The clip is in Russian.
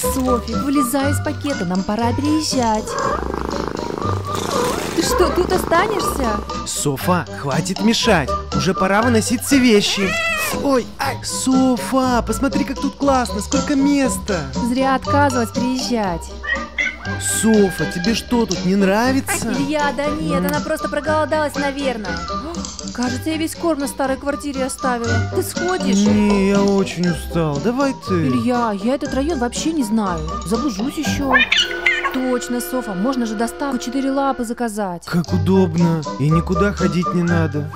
Софи, вылезай из пакета, нам пора переезжать. Ты что, тут останешься? Софа, хватит мешать. Уже пора выносить все вещи. Ой, ай, Софа, посмотри, как тут классно, сколько места. Зря отказывалась переезжать. Софа, тебе что, тут не нравится? Илья, да нет, она просто проголодалась, наверное. Кажется, я весь корм на старой квартире оставила. Ты сходишь? Не, я очень устал. Давай ты. Илья, я этот район вообще не знаю. Заблужусь еще. Точно, Софа, можно же доставку четыре лапы заказать. Как удобно. И никуда ходить не надо.